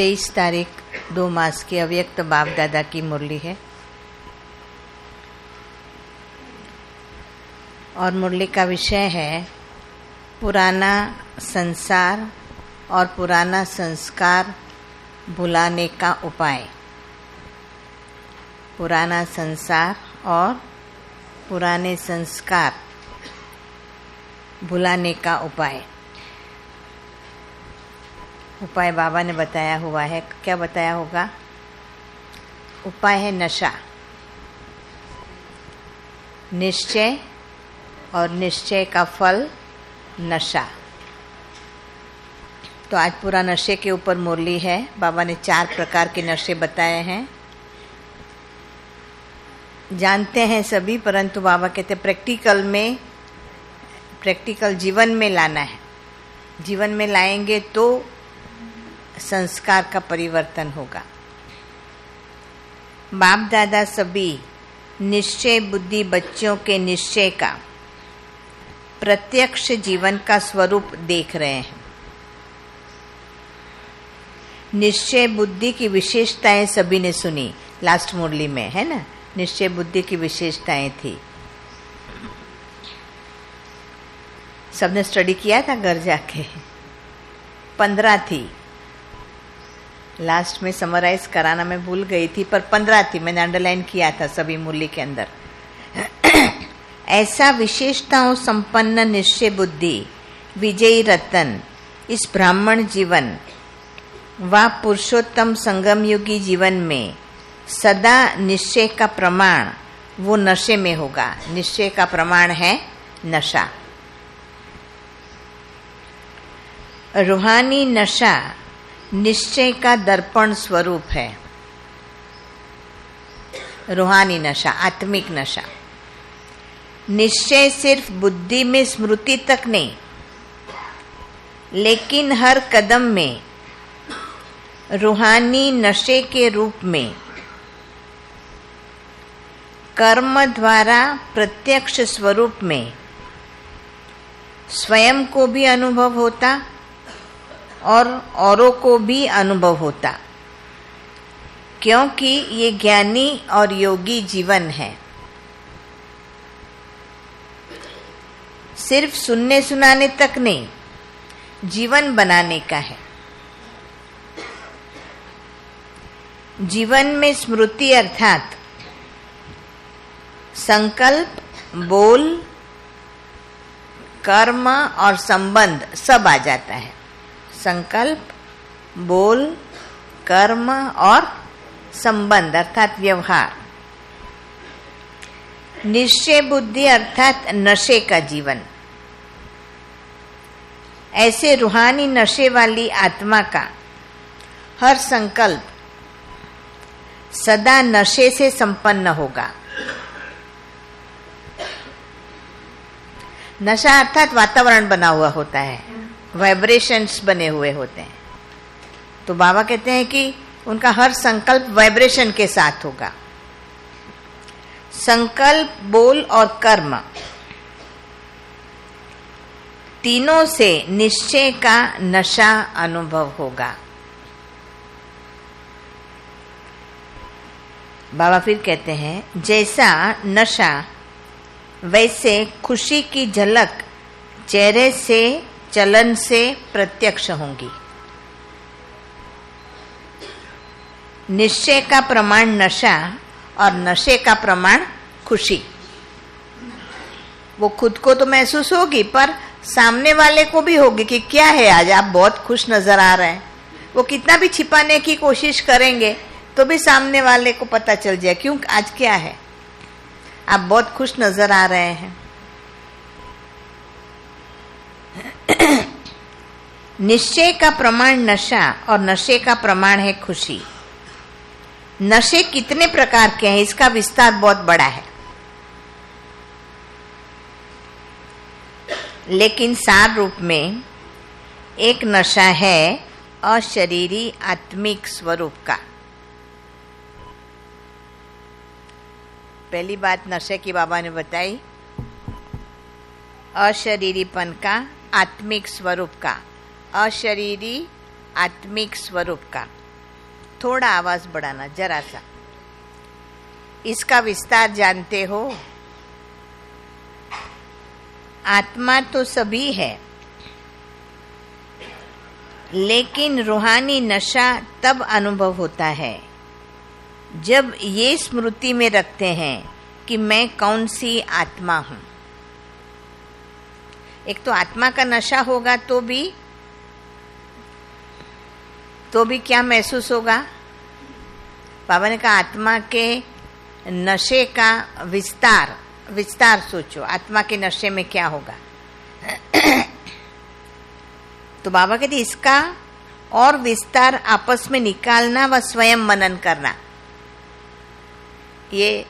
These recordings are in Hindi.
तेईस तारीख दो मास की अव्यक्त बाप दादा की मुरली है। और मुरली का विषय है पुराना संसार और पुराना संस्कार भुलाने का उपाय। पुराना संसार और पुराने संस्कार भुलाने का उपाय। उपाय बाबा ने बताया हुआ है। क्या बताया होगा? उपाय है नशा। निश्चय और निश्चय का फल नशा। तो आज पूरा नशे के ऊपर मुरली है। बाबा ने चार प्रकार के नशे बताए हैं। जानते हैं सभी, परंतु बाबा कहते प्रैक्टिकल में, प्रैक्टिकल जीवन में लाना है। जीवन में लाएँगे तो संस्कार का परिवर्तन होगा। बाप दादा सभी निश्चय बुद्धि बच्चों के निश्चय का, प्रत्यक्ष जीवन का स्वरूप देख रहे हैं। निश्चय बुद्धि की विशेषताएँ सभी ने सुनी, लास्ट मुरली में, है ना? निश्चय बुद्धि की विशेषताएँ थी। सबने स्टडी किया था घर जाके? पंद्रह थी। लास्ट में समराइज कराना मैं भूल गई थी, पर पंद्रह थी, मैंने अंडरलाइन किया था सभी मूल्य के अंदर। ऐसा विशेषताओं संपन्न निश्चय बुद्धि, विजयी रतन, इस ब्राह्मण जीवन व पुरुषोत्तम संगम युगी जीवन में सदा निश्चय का प्रमाण, वो नशे में होगा। निश्चय का प्रमाण है नशा। रूहानी नशा निश्चय का दर्पण स्वरूप है। रूहानी नशा, आत्मिक नशा। निश्चय सिर्फ़ बुद्धि में स्मृति तक नहीं, लेकिन हर कदम में, रूहानी नशे के रूप में, कर्म द्वारा प्रत्यक्ष स्वरूप में, स्वयं को भी अनुभव होता और औरों को भी अनुभव होता। क्योंकि ये ज्ञानी और योगी जीवन है। सिर्फ़ सुनने सुनाने तक नहीं, जीवन बनाने का है। जीवन में स्मृति अर्थात संकल्प, बोल, कर्म और संबंध सब आ जाता है। संकल्प, बोल, कर्म और संबंध अर्थात व्यवहार। निश्चय बुद्धि अर्थात नशे का जीवन। ऐसे रूहानी नशे वाली आत्मा का हर संकल्प सदा नशे से संपन्न होगा। नशा अर्थात वातावरण बना हुआ होता है। वाइब्रेशंस बने हुए होते हैं। तो बाबा कहते हैं कि उनका हर संकल्प वाइब्रेशन के साथ होगा। संकल्प, बोल और कर्म तीनों से निश्चय का नशा अनुभव होगा। बाबा फिर कहते हैं, जैसा नशा, वैसे खुशी की झलक चेहरे से चलन से प्रत्यक्ष होंगी। निश्चय का प्रमाण नशा और नशे का प्रमाण खुशी। वो खुद को तो महसूस होगी, पर सामने वाले को भी होगी कि क्या है आज, आप बहुत खुश नज़र आ रहे हैं। वो कितना भी छिपाने की कोशिश करेंगे तो भी सामने वाले को पता चल जाए, क्यों, आज क्या है। आप बहुत खुश नज़र आ रहे हैं। निश्चय का प्रमाण नशा और नशे का प्रमाण है खुशी। नशे कितने प्रकार के हैं, इसका विस्तार बहुत बड़ा है। लेकिन सार रूप में एक नशा है अशरीरी आत्मिक स्वरूप का। पहली बात नशे की बाबा ने बताई। अशरीरीपन का आत्मिक स्वरूप का, अशरीरी आत्मिक स्वरूप का। थोड़ा आवाज़ बढ़ाना जरा सा इसका विस्तार जानते हो? आत्मा तो सभी है, लेकिन रूहानी नशा तब अनुभव होता है, जब ये स्मृति में रखते हैं कि मैं कौन सी आत्मा हूँ। एक तो आत्मा का नशा होगा तो भी तो भी क्या महसूस होगा? बाबा ने कहा, आत्मा के नशे का विस्तार विस्तार सोचो, आत्मा के नशे में क्या होगा? तो बाबा कहते, इसका और विस्तार आपस में निकालना व स्वयं मनन करना। ये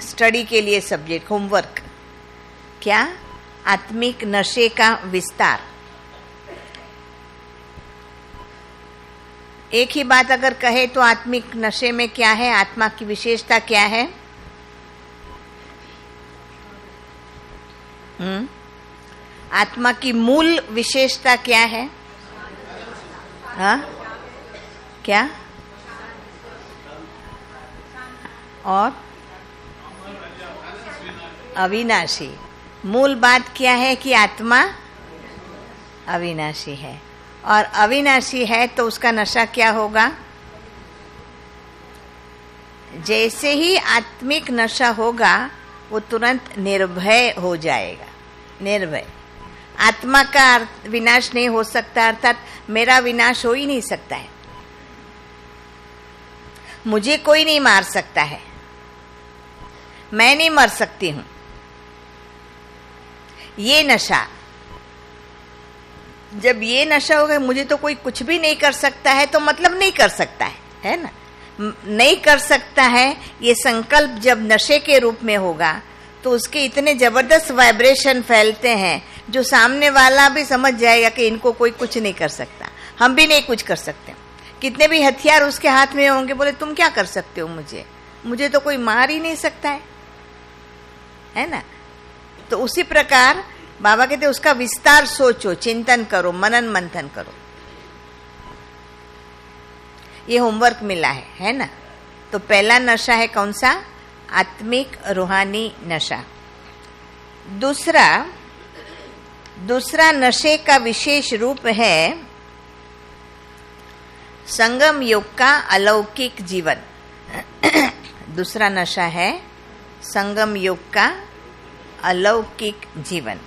स्टडी के लिए सब्जेक्ट होमवर्क क्या? आत्मिक नशे का विस्तार। एक ही बात अगर कहे तो आत्मिक नशे में क्या है? आत्मा की विशेषता क्या है? हम्म? आत्मा की मूल विशेषता क्या है? हा? क्या? और? अविनाशी। मूल बात क्या है कि आत्मा अविनाशी है। और अविनाशी है तो उसका नशा क्या होगा? जैसे ही आत्मिक नशा होगा, वो तुरंत निर्भय हो जाएगा। निर्भय। आत्मा का विनाश नहीं हो सकता, अर्थात मेरा विनाश हो ही नहीं सकता है। मुझे कोई नहीं मार सकता है। मैं नहीं मर सकती हूँ। ये नशा। जब ये नशा होगा मुझे तो कोई कुछ भी नहीं कर सकता है तो मतलब नहीं कर सकता है है ना? नहीं कर सकता है, ये संकल्प जब नशे के रूप में होगा तो उसके इतने ज़बरदस्त वाइब्रेशन फैलते हैं, जो सामने वाला भी समझ जाएगा कि इनको कोई कुछ नहीं कर सकता। हम भी नहीं कुछ कर सकते। कितने भी हथियार उसके हाथ में होंगे, बोले, तुम क्या कर सकते हो मुझे? मुझे तो कोई मार ही नहीं सकता है। है ना? तो उसी प्रकार बाबा कहते उसका विस्तार सोचो, चिंतन करो, मनन मंथन करो। ये होमवर्क मिला है है ना? तो पहला नशा है कौन सा? आत्मिक रूहानी नशा। दूसरा दूसरा नशे का विशेष रूप है संगम योग का अलौकिक जीवन। दूसरा नशा है संगम योग का अलौकिक जीवन।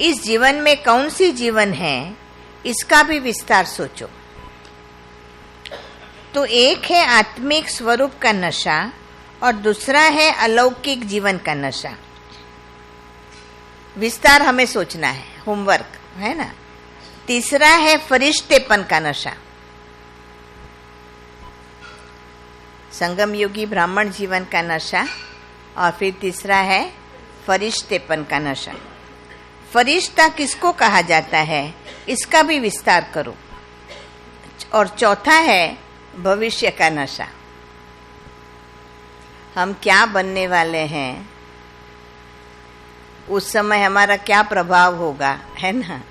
इस जीवन में कौन सी जीवन है, इसका भी विस्तार सोचो। तो एक है आत्मिक स्वरूप का नशा और दूसरा है अलौकिक जीवन का नशा। विस्तार हमें सोचना है, होमवर्क, है ना? तीसरा है फरिश्तेपन का नशा। संगम योगी ब्राह्मण जीवन का नशा और फिर तीसरा है फरिश्तेपन का नशा। फरिश्ता किसको कहा जाता है? इसका भी विस्तार करो। और चौथा है भविष्य का नशा। हम क्या बनने वाले हैं? उस समय हमारा क्या प्रभाव होगा, है ना?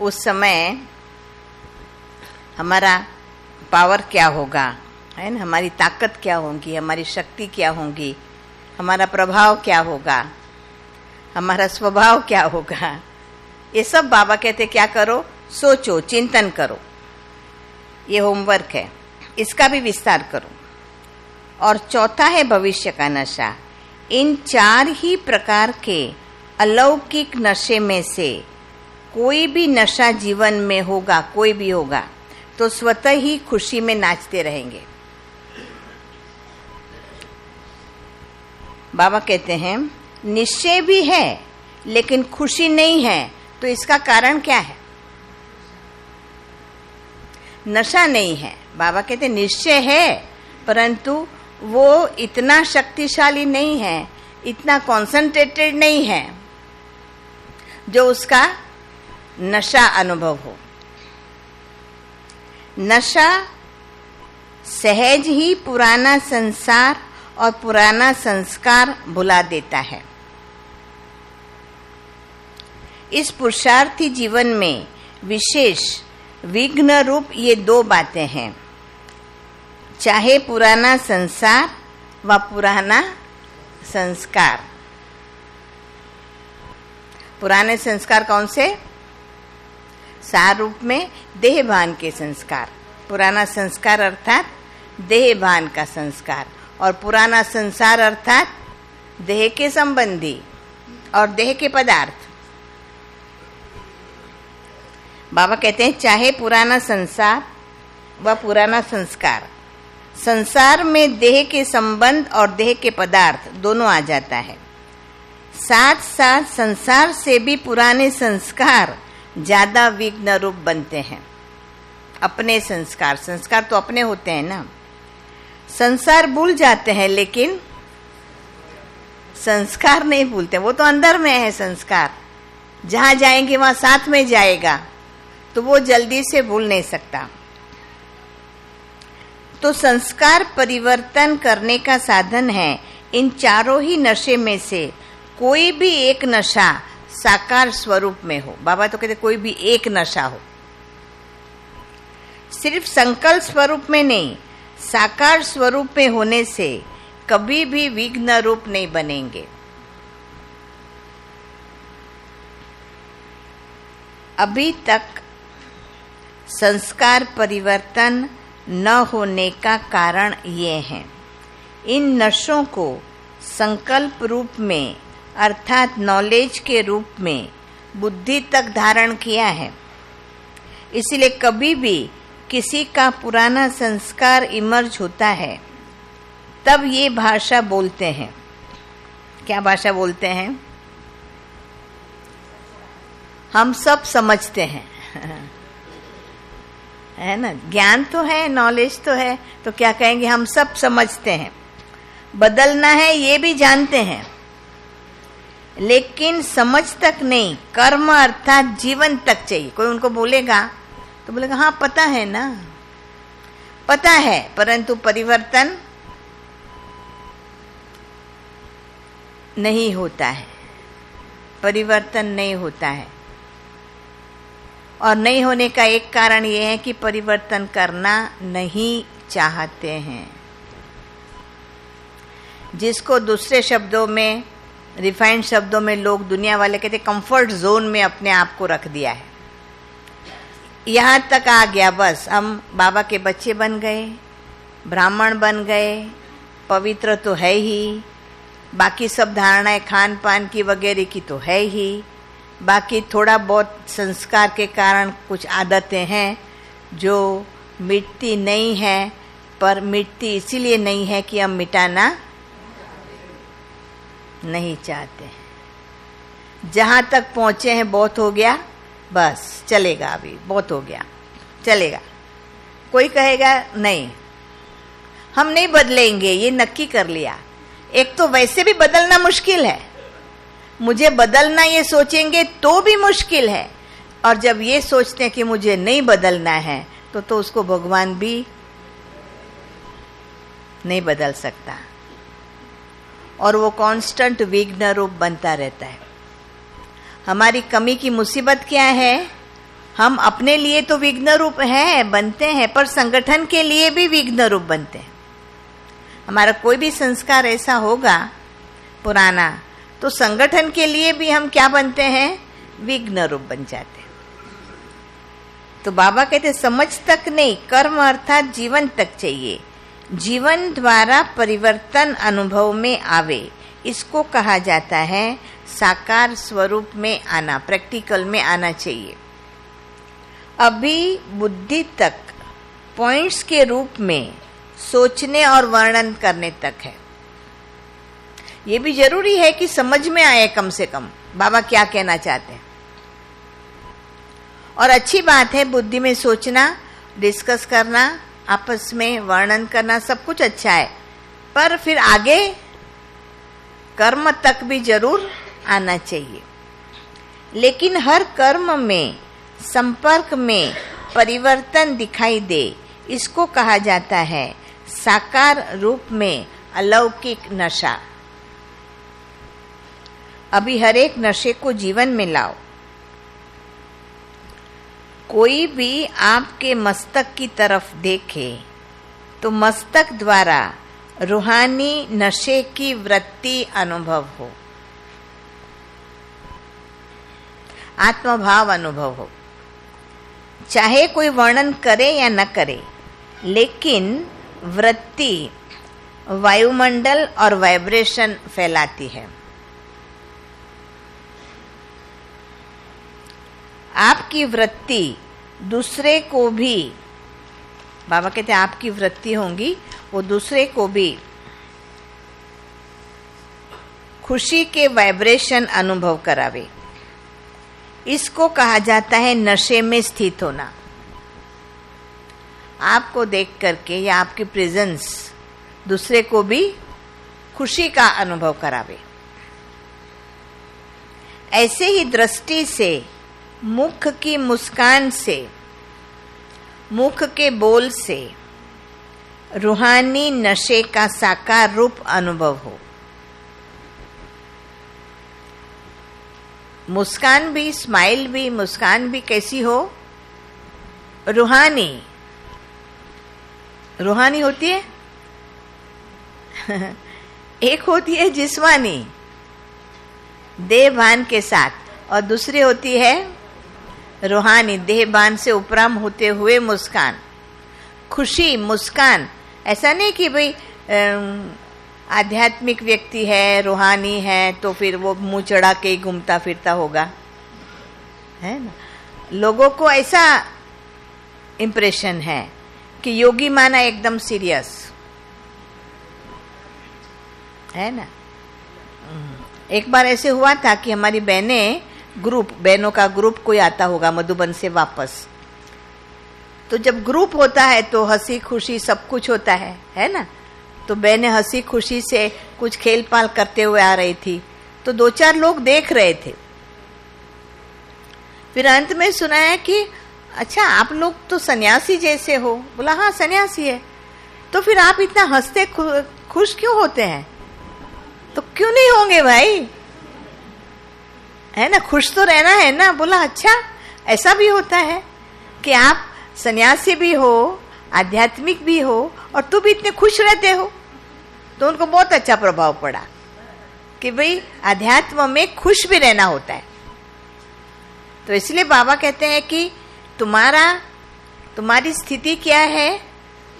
उस समय हमारा पावर क्या होगा? है ना? हमारी ताकत क्या होगी? हमारी शक्ति क्या होगी? हमारा प्रभाव क्या होगा? हमारा स्वभाव क्या होगा? ये सब बाबा कहते, क्या करो? सोचो, चिंतन करो। ये होमवर्क है। इसका भी विस्तार करो। और चौथा है भविष्य का नशा। इन चार ही प्रकार के अलौकिक नशे में से कोई भी नशा जीवन में होगा, कोई भी होगा तो स्वतः ही खुशी में नाचते रहेंगे। बाबा कहते हैं, निश्चय भी है, लेकिन खुशी नहीं है तो इसका कारण क्या है? नशा नहीं है। बाबा कहते निश्चय है, परंतु वो इतना शक्तिशाली नहीं है, इतना कॉन्सेंट्रेटेड नहीं है, जो उसका नशा अनुभव हो. नशा सहज ही पुराना संसार और पुराना संस्कार भुला देता है। इस पुरुषार्थी जीवन में विशेष विघ्न रूप ये दो बातें हैं। चाहे पुराना संसार व पुराना संस्कार। पुराने संस्कार कौन से? सार रूप में देहभान के संस्कार। पुराना संस्कार अर्थात देहभान का संस्कार। और पुराना संसार अर्थात देह के संबंधी और देह के पदार्थ। बाबा कहते हैं, चाहे पुराना संसार व पुराना संस्कार, संसार में देह के संबंध और देह के पदार्थ दोनों आ जाता है। साथ साथ संसार से भी पुराने संस्कार ज़्यादा विघ्न रूप बनते हैं। अपने संस्कार संस्कार तो अपने होते हैं ना। संसार भूल जाते हैं, लेकिन संस्कार नहीं भूलते। वो तो अंदर में है संस्कार। जहाँ जाएँगे, वहाँ साथ में जाएगा तो वो जल्दी से भूल नहीं सकता। तो संस्कार परिवर्तन करने का साधन है इन चारों ही नशे में से। कोई भी एक नशा साकार स्वरूप में हो। बाबा तो कहते कोई भी एक नशा हो। सिर्फ़ संकल्प स्वरूप में नहीं साकार स्वरूप में होने से कभी भी विघ्न रूप नहीं बनेंगे। अभी तक संस्कार परिवर्तन न होने का कारण ये है। इन नशों को संकल्प रूप में अर्थात नॉलेज के रूप में बुद्धि तक धारण किया है। इसलिए कभी भी किसी का पुराना संस्कार इमर्ज होता है, तब ये भाषा बोलते हैं। क्या भाषा बोलते हैं? हम सब समझते हैं। है ना? ज्ञान तो है नॉलेज तो है तो क्या कहेंगे? हम सब समझते हैं। बदलना है, ये भी जानते हैं। लेकिन समझ तक नहीं, कर्म अर्थात जीवन तक चाहिए। कोई उनको बोलेगा तो बोलेगा हाँ पता है ना। पता है, परंतु परिवर्तन नहीं होता है। परिवर्तन नहीं होता है। और नहीं होने का एक कारण यह है कि परिवर्तन करना नहीं चाहते हैं। जिसको दूसरे शब्दों में रिफाइंड शब्दों में लोग दुनिया वाले कहते कंफर्ट जोन में अपने आप को रख दिया है। यहाँ तक आ गया बस। हम बाबा के बच्चे बन गए, ब्राह्मण बन गए, पवित्र तो है ही। बाकी सब धारणाएँ खान पान की वगैरह की तो है ही। बाकी थोड़ा बहुत संस्कार के कारण कुछ आदतें हैं जो मिटती नहीं है, पर मिटती इसीलिए नहीं है कि हम मिटाना नहीं चाहते जहाँ तक पहुँचे हैं, बहुत हो गया। बस, चलेगा अभी, बहुत हो गया। चलेगा। कोई कहेगा, नहीं, हम नहीं बदलेंगे, ये नक्की कर लिया। एक तो वैसे भी बदलना मुश्किल है। मुझे बदलना ये सोचेंगे तो भी मुश्किल है। और जब ये सोचते हैं कि मुझे नहीं बदलना है तो तो उसको भगवान भी नहीं बदल सकता। और वो कांस्टेंट विघ्न रूप बनता रहता है। हमारी कमी की मुसीबत क्या है? हम अपने लिए तो विघ्न रूप है, बनते हैं, पर संगठन के लिए भी विघ्न रूप बनते हैं। हमारा कोई भी संस्कार ऐसा होगा पुराना तो संगठन के लिए भी हम क्या बनते हैं? विघ्न रूप बन जाते हैं। तो बाबा कहते, समझ तक नहीं, कर्म अर्थात जीवन तक चाहिए। जीवन द्वारा परिवर्तन अनुभव में आवे, इसको कहा जाता है साकार स्वरूप में आना प्रैक्टिकल में आना चाहिए। अभी बुद्धि तक पॉइंट्स के रूप में सोचने और वर्णन करने तक है। ये भी ज़रूरी है कि समझ में आए कम से कम। बाबा क्या कहना चाहते हैं? और अच्छी बात है, बुद्धि में सोचना डिस्कस करना, आपस में वर्णन करना, सब कुछ अच्छा है। पर फिर आगे कर्म तक भी ज़रूर आना चाहिए। लेकिन हर कर्म में, संपर्क में परिवर्तन दिखाई दे, इसको कहा जाता है साकार रूप में अलौकिक नशा। अभी हर एक नशे को जीवन में लाओ। कोई भी आपके मस्तक की तरफ़ देखे तो मस्तक द्वारा रूहानी नशे की वृत्ति अनुभव हो। आत्मभाव अनुभव हो चाहे कोई वर्णन करे या न करे, लेकिन वृत्ति, वायुमंडल और वाइब्रेशन फैलाती है। आपकी वृत्ति दूसरे को भी, बाबा कहते हैं, आपकी वृत्ति होंगी, वो दूसरे को भी खुशी के वाइब्रेशन अनुभव करावे। इसको कहा जाता है नशे में स्थित होना। आपको देख करके या आपकी प्रेजेंस दूसरे को भी खुशी का अनुभव करावे। ऐसे ही दृष्टि से, मुख की मुस्कान से, मुख के बोल से, रूहानी नशे का साकार रूप अनुभव हो। मुस्कान भी, स्माइल भी, मुस्कान भी कैसी हो? रूहानी। रूहानी होती है? एक होती है जिस्मानी देह भान के साथ। और दूसरी होती है रूहानी। देह बान से उपराम होते हुए मुस्कान। खुशी, मुस्कान। ऐसा नहीं कि भाई आध्यात्मिक व्यक्ति है, रूहानी है तो फिर वो मुँह चढ़ा के घूमता फिरता होगा। है ना? लोगों को ऐसा इंप्रेशन है कि योगी माना एकदम सीरियस है ना? एक बार ऐसे हुआ था कि हमारी बहनें ग्रुप बहनों का ग्रुप कोई आता होगा मधुबन से वापस। तो जब ग्रुप होता है तो हँसी खुशी सब कुछ होता है है ना? तो बहने हँसी खुशी से कुछ खेल पाल करते हुए आ रही थी। तो दो चार लोग देख रहे थे। फिर अंत में सुनाया कि अच्छा आप लोग तो सन्यासी जैसे हो। बोला हाँ सन्यासी है। तो फिर आप इतना हँसते खुश क्यों होते हैं? तो क्यों नहीं होंगे भाई? है ना, खुश तो रहना है ना। बोला अच्छा ऐसा भी होता है कि आप सन्यासी भी हो, आध्यात्मिक भी हो और तू भी इतने खुश रहते हो। तो उनको बहुत अच्छा प्रभाव पड़ा कि भाई, अध्यात्म में खुश भी रहना होता है। तो इसलिए बाबा कहते हैं कि तुम्हारा, तुम्हारी स्थिति क्या है?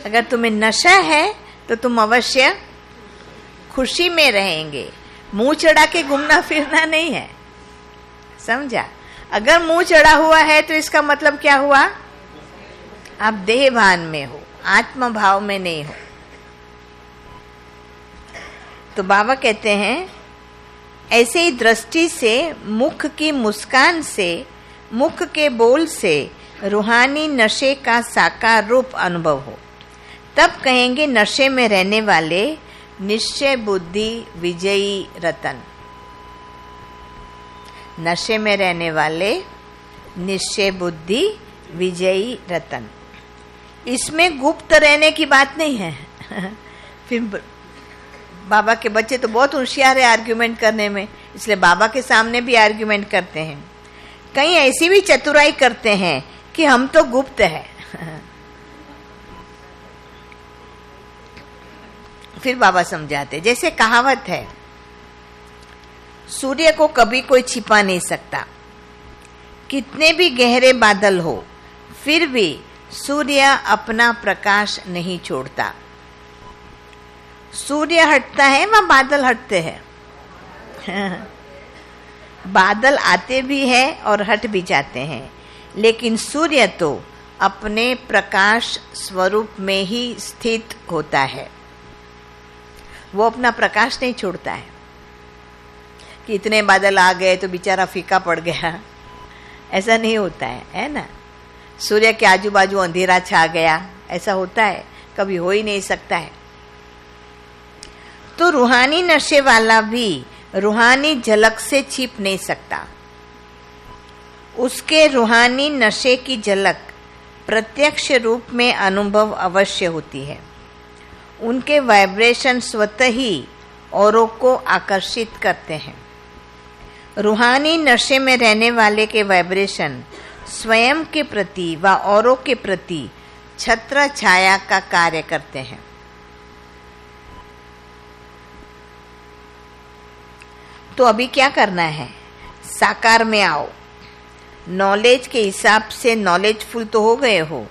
अगर तुम्हें नशा है तो तुम अवश्य खुशी में रहेंगे। मुँह चढ़ा के घूमना फिरना नहीं है। समझा? अगर मुँह चढ़ा हुआ है तो इसका मतलब क्या हुआ? आप देह भान में हो आत्म भाव में नहीं हो। तो बाबा कहते हैं, ऐसे ही दृष्टि से, मुख की मुस्कान से, मुख के बोल से रूहानी नशे का साकार रूप अनुभव हो। तब कहेंगे नशे में रहने वाले निश्चय बुद्धि विजयी रतन। नशे में रहने वाले निश्चय बुद्धि विजयी रतन। इसमें गुप्त रहने की बात नहीं है। फिर बाबा के बच्चे तो बहुत होशियार है आर्ग्यूमेंट करने में, इसलिए बाबा के सामने भी आर्ग्यूमेंट करते हैं। कहीं ऐसी भी चतुराई करते हैं कि हम तो गुप्त है। फिर बाबा समझाते जैसे कहावत है, सूर्य को कभी कोई छिपा नहीं सकता। कितने भी गहरे बादल हो, फिर भी सूर्य अपना प्रकाश नहीं छोड़ता। सूर्य हटता है, वह बादल हटते हैं। बादल आते भी हैं और हट भी जाते हैं। लेकिन सूर्य तो अपने प्रकाश स्वरूप में ही स्थित होता है। वो अपना प्रकाश नहीं छोड़ता है। कि इतने बादल आ गए तो बेचारा फीका पड़ गया। ऐसा नहीं होता है है ना? सूर्य के आजू बाजू अंधेरा छा गया, ऐसा होता है। कभी हो ही नहीं सकता है। तो रूहानी नशे वाला भी रूहानी झलक से छिप नहीं सकता। उसके रूहानी नशे की झलक प्रत्यक्ष रूप में अनुभव अवश्य होती है। उनके वाइब्रेशन स्वतः ही औरों को आकर्षित करते हैं। रूहानी नशे में रहने वाले के वाइब्रेशन स्वयं के प्रति व औरों के प्रति छत्र छाया का कार्य करते हैं। तो अभी क्या करना है? साकार में आओ। नॉलेज के हिसाब से नॉलेजफुल तो हो गए हो,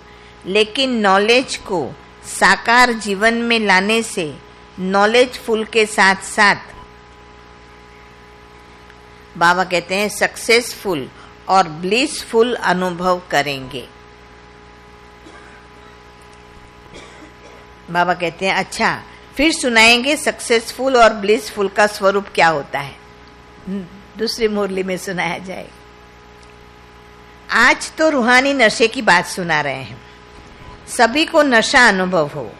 लेकिन नॉलेज को साकार जीवन में लाने से नॉलेजफुल के साथ साथ बाबा कहते हैं सक्सेसफुल और ब्लिसफुल अनुभव करेंगे। बाबा कहते हैं अच्छा फिर सुनाएँगे सक्सेसफुल और ब्लिसफुल का स्वरूप क्या होता है? दूसरी मुरली में सुनाया जाए। आज तो रूहानी नशे की बात सुना रहे हैं। सभी को नशा अनुभव हो।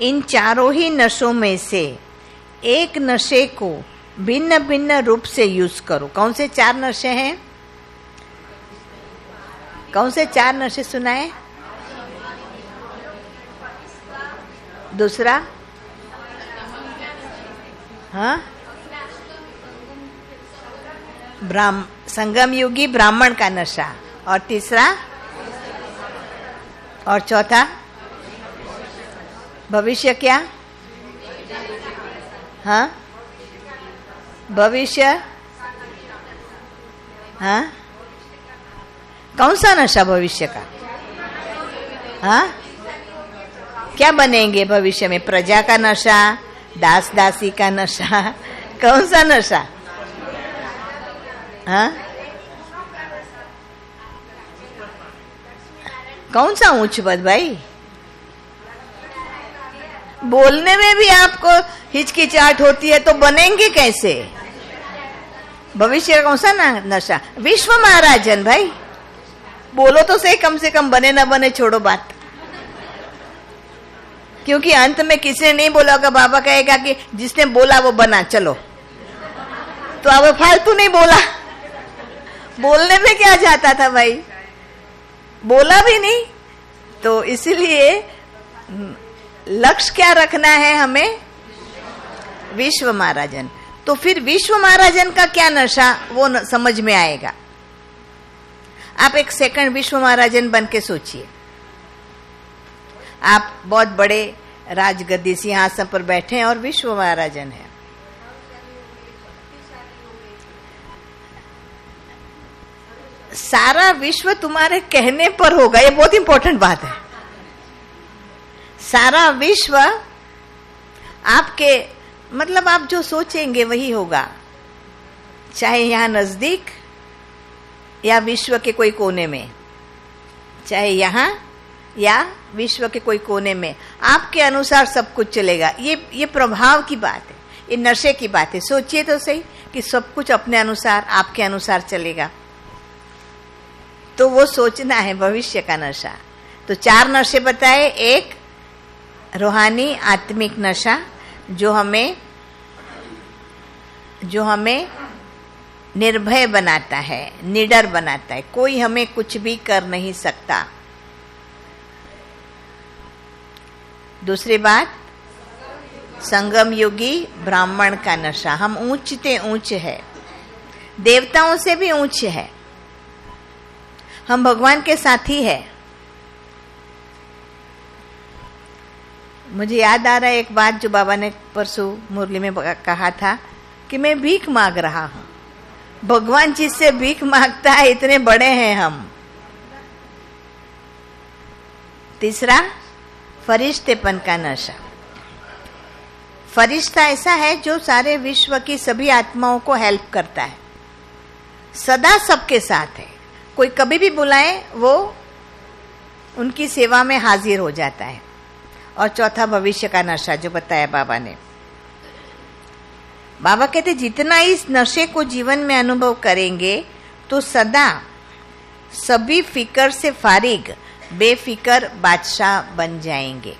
इन चारों ही नशों में से एक नशे को भिन्न भिन्न रूप से यूज़ करो। कौन से चार नशे हैं? कौन से चार नशे सुनाए? दूसरा? हाँ? ब्राह्म संगम युगी ब्राह्मण का नशा। और तीसरा? और चौथा? भविष्य क्या? हाँ? भविष्य? हाँ? कौन सा नशा भविष्य का? हाँ? क्या बनेंगे भविष्य में? प्रजा का नशा दास दासी का नशा, कौन सा नशा? हाँ? कौन सा ऊंच पद भाई? बोलने में भी आपको हिचकिचाहट होती है तो बनेंगे कैसे? भविष्य का कौन सा ना, नशा? विश्व महाराजन भाई। बोलो तो सही, कम से कम बने ना बने छोड़ो बात। क्योंकि अंत में किसी ने नहीं बोला होगा, बाबा कहेगा कि जिसने बोला वो बना, चलो। तो अब फालतू नहीं बोला। बोलने में क्या जाता था भाई? बोला भी नहीं। तो इसलिए लक्ष्य क्या रखना है हमें? विश्व महाराजन। तो फिर विश्व महाराजन का क्या नशा वो न, समझ में आएगा। आप एक सेकंड विश्व महाराजन बन के सोचिए। आप बहुत बड़े राजगद्दी सिंहासन पर बैठे हैं और विश्व महाराजन है। सारा विश्व तुम्हारे कहने पर होगा, ये बहुत इंपॉर्टेंट बात है। सारा विश्व आपके मतलब आप जो सोचेंगे वही होगा। चाहे यहाँ नज़दीक या विश्व के कोई कोने में, चाहे यहाँ या विश्व के कोई कोने में, आपके अनुसार सब कुछ चलेगा। ये ये प्रभाव की बात है, ये नशे की बात है। सोचिए तो सही कि सब कुछ अपने अनुसार, आपके अनुसार चलेगा। तो वो सोचना है भविष्य का नशा। तो चार नशे बताए, एक रूहानी आत्मिक नशा, जो हमें जो हमें निर्भय बनाता है, निडर बनाता है। कोई हमें कुछ भी कर नहीं सकता। दूसरी बात, संगम योगी ब्राह्मण का नशा। हम ऊंचते ऊंच है। देवताओं से भी ऊंच है। हम भगवान के साथी है। मुझे याद आ रहा है एक बात जो बाबा ने परसों मुरली में कहा था कि मैं भीख मांग रहा हूँ। भगवान जिससे भीख माँगता है, इतने बड़े हैं हम। तीसरा, फरिश्तेपन का नशा। फरिश्ता ऐसा है जो सारे विश्व की सभी आत्माओं को हेल्प करता है। सदा सबके साथ है। कोई कभी भी बुलाए, वो उनकी सेवा में हाजिर हो जाता है। और चौथा भविष्य का नशा जो बताया बाबा ने। बाबा कहते, जितना इस नशे को जीवन में अनुभव करेंगे तो सदा सभी फिकर से फारिग, बेफिकर बादशाह बन जाएँगे।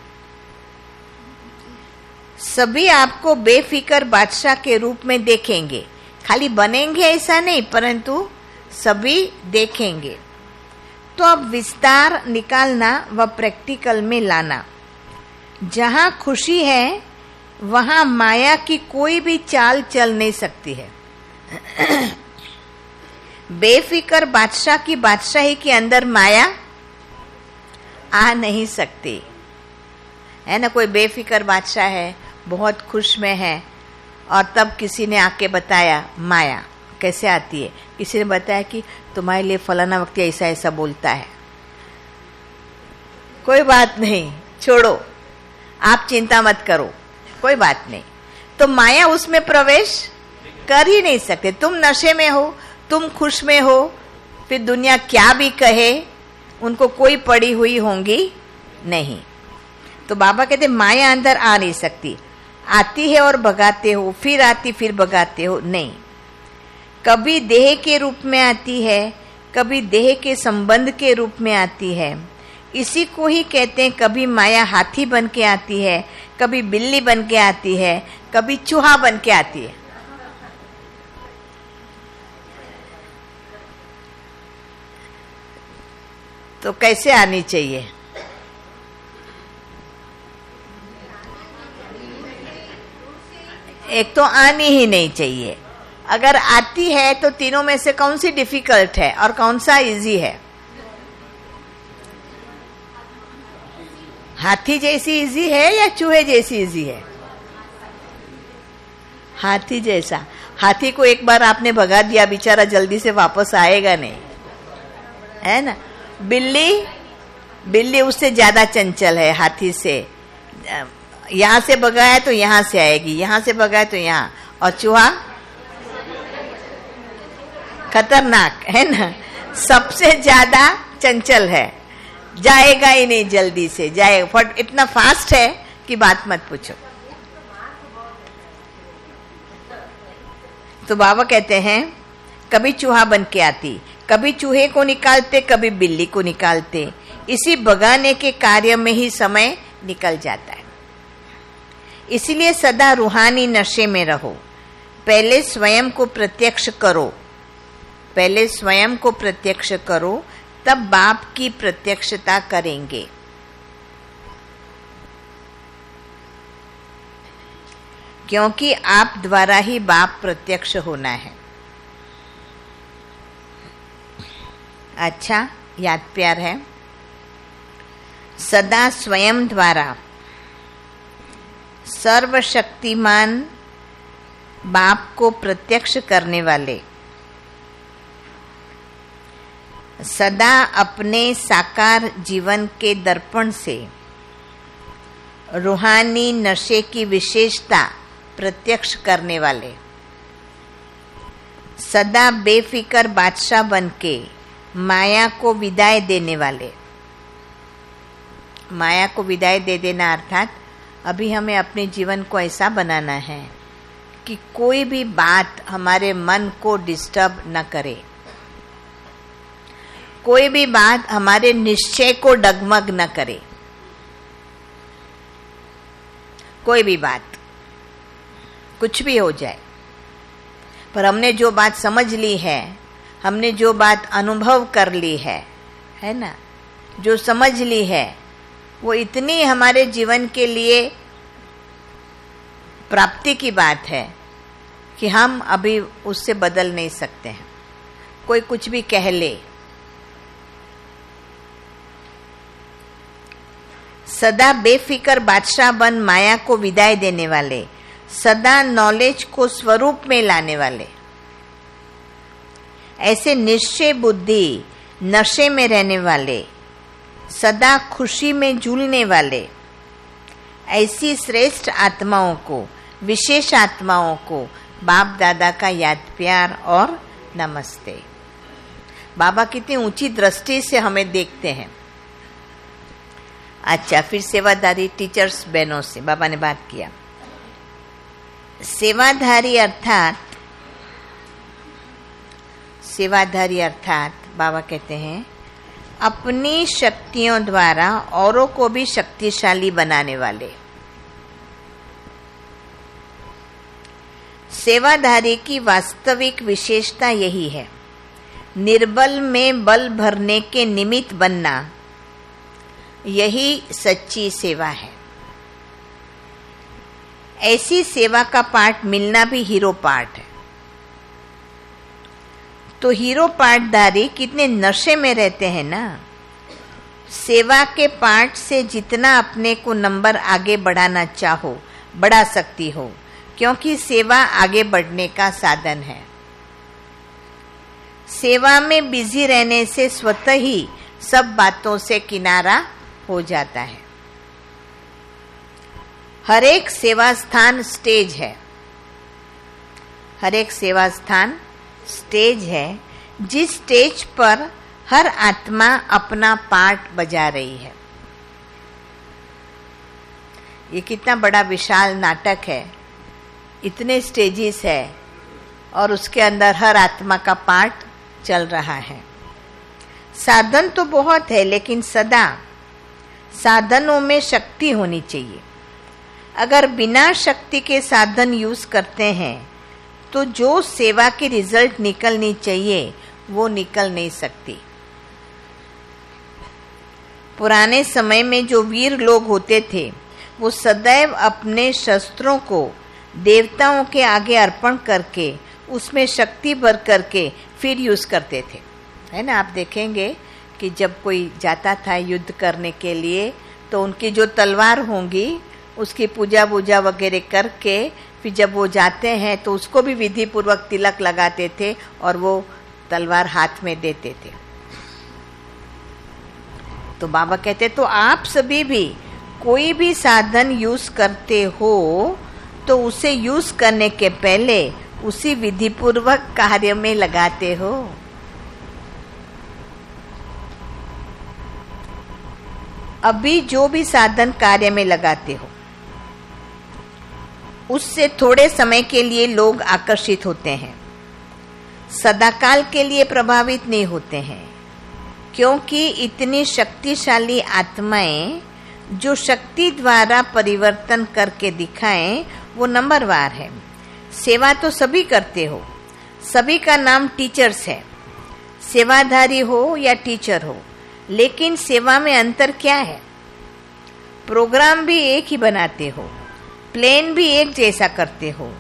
सभी आपको बेफिकर बादशाह के रूप में देखेंगे। खाली बनेंगे ऐसा नहीं, परंतु सभी देखेंगे। तो अब विस्तार निकालना व प्रैक्टिकल में लाना। जहाँ खुशी है, वहाँ माया की कोई भी चाल चल नहीं सकती है। बेफिकर बादशाह की बादशाही के अंदर माया आ नहीं सकती। है ना, कोई बेफिकर बादशाह है, बहुत खुश में है, और तब किसी ने आके बताया, माया। कैसे आती है? किसी ने बताया कि तुम्हारे लिए फलाना वक्त ऐसा ऐसा बोलता है। कोई बात नहीं, छोड़ो। आप चिंता मत करो, कोई बात नहीं। तो माया उसमें प्रवेश कर ही नहीं सकते। तुम नशे में हो, तुम खुश में हो, फिर दुनिया क्या भी कहे, उनको कोई पड़ी हुई होंगी नहीं। तो बाबा कहते, माया अंदर आ नहीं सकती। आती है और भगाते हो, फिर आती, फिर भगाते हो, नहीं। कभी देह के रूप में आती है, कभी देह के संबंध के रूप में आती है। इसी को ही कहते हैं, कभी माया हाथी बन के आती है, कभी बिल्ली बन के आती है, कभी चूहा बन के आती है। तो कैसे आनी चाहिए? एक तो आनी ही नहीं चाहिए। अगर आती है तो तीनों में से कौन सी डिफ़िकल्ट है और कौन सा इजी है? हाथी जैसी इजी है या चूहे जैसी इजी है? हाथी जैसा। हाथी को एक बार आपने भगा दिया, बेचारा जल्दी से वापस आएगा नहीं। है ना? बिल्ली बिल्ली उससे ज़्यादा चंचल है, हाथी से। यहाँ से भगाया तो यहाँ से आएगी, यहाँ से भगाया तो यहाँ। और चूहा? खतरनाक, है ना? सबसे ज़्यादा चंचल है। जाएगा ही नहीं जल्दी से। जाएगा। फट, इतना फास्ट है कि बात मत पूछो। तो बाबा कहते हैं, कभी चूहा बन के आती, कभी चूहे को निकालते, कभी बिल्ली को निकालते, इसी बगाने के कार्य में ही समय निकल जाता है। इसलिए सदा रूहानी नशे में रहो। पहले स्वयं को प्रत्यक्ष करो। पहले स्वयं को प्रत्यक्ष करो, तब बाप की प्रत्यक्षता करेंगे। क्योंकि आप द्वारा ही बाप प्रत्यक्ष होना है। अच्छा याद प्यार है? सदा स्वयं द्वारा सर्वशक्तिमान बाप को प्रत्यक्ष करने वाले सदा अपने साकार जीवन के दर्पण से। रूहानी नशे की विशेषता प्रत्यक्ष करने वाले। सदा बेफिकर बादशाह बन के माया को विदाई देने वाले। माया को विदाई दे देना अर्थात अभी हमें अपने जीवन को ऐसा बनाना है कि कोई भी बात हमारे मन को डिस्टर्ब न करे। कोई भी बात हमारे निश्चय को डगमग न करे। कोई भी बात, कुछ भी हो जाए। पर हमने जो बात समझ ली है, हमने जो बात अनुभव कर ली है है ना? जो समझ ली है, वो इतनी हमारे जीवन के लिए प्राप्ति की बात है कि हम अभी उससे बदल नहीं सकते हैं। कोई कुछ भी कह ले सदा बेफिकर बादशाह बन माया को विदाई देने वाले, सदा नॉलेज को स्वरूप में लाने वाले। ऐसे निश्चय बुद्धि नशे में रहने वाले, सदा खुशी में झूलने वाले, ऐसी श्रेष्ठ आत्माओं को, विशेष आत्माओं को बाप दादा का याद प्यार और नमस्ते। बाबा कितनी ऊँची दृष्टि से हमें देखते हैं। अच्छा फिर सेवाधारी टीचर्स बहनों से, बाबा ने बात किया। सेवाधारी अर्थात सेवाधारी अर्थात, बाबा कहते हैं, अपनी शक्तियों द्वारा औरों को भी शक्तिशाली बनाने वाले। सेवाधारी की वास्तविक विशेषता यही है, निर्बल में बल भरने के निमित्त बनना। यही सच्ची सेवा है। ऐसी सेवा का पार्ट मिलना भी हीरो पार्ट है। तो हीरो पार्टधारी कितने नशे में रहते हैं ना? सेवा के पार्ट से जितना अपने को नंबर आगे बढ़ाना चाहो, बढ़ा सकती हो, क्योंकि सेवा आगे बढ़ने का साधन है। सेवा में बिज़ी रहने से स्वतः ही सब बातों से किनारा हो जाता है। हर एक सेवा स्थान स्टेज है। हर एक सेवा स्थान स्टेज है, जिस स्टेज पर हर आत्मा अपना पार्ट बजा रही है। ये कितना बड़ा विशाल नाटक है। इतने स्टेजेस है और उसके अंदर हर आत्मा का पार्ट चल रहा है। साधन तो बहुत है, लेकिन सदा साधनों में शक्ति होनी चाहिए। अगर बिना शक्ति के साधन यूज़ करते हैं तो जो सेवा की रिज़ल्ट निकलनी चाहिए, वो निकल नहीं सकती। पुराने समय में जो वीर लोग होते थे, वो सदैव अपने शस्त्रों को, देवताओं के आगे अर्पण करके, उसमें शक्ति भर करके फिर यूज़ करते थे। है ना? आप देखेंगे कि जब कोई जाता था युद्ध करने के लिए तो उनकी जो तलवार होंगी, उसकी पूजा वूजा वगैरह करके, फिर जब वो जाते हैं तो उसको भी विधि पूर्वक तिलक लगाते थे और वो तलवार हाथ में देते थे। तो बाबा कहते तो आप सभी भी कोई भी साधन यूज़ करते हो तो उसे यूज़ करने के पहले उसी विधि पूर्वक कार्य में लगाते हो। अभी जो भी साधन कार्य में लगाते हो, उससे थोड़े समय के लिए लोग आकर्षित होते हैं। सदाकाल के लिए प्रभावित नहीं होते हैं, क्योंकि इतनी शक्तिशाली आत्माएँ जो शक्ति द्वारा परिवर्तन करके दिखाएँ, वो नंबरवार है। सेवा तो सभी करते हो, सभी का नाम टीचर्स है। सेवाधारी हो या टीचर हो लेकिन सेवा में अंतर क्या है? प्रोग्राम भी एक ही बनाते हो, प्लेन भी एक जैसा करते हो,